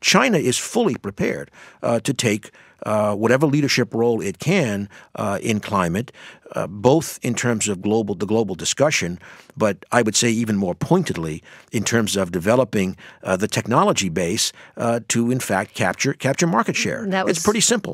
China is fully prepared uh, to take uh, whatever leadership role it can uh, in climate, uh, both in terms of global the global discussion, but I would say even more pointedly in terms of developing uh, the technology base uh, to in fact capture capture market share. Was, it's pretty simple.